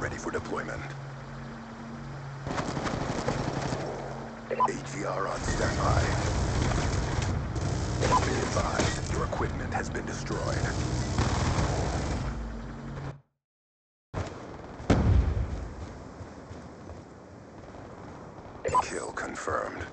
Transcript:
ready for deployment. AGR on standby. Be advised, your equipment has been destroyed. Kill confirmed.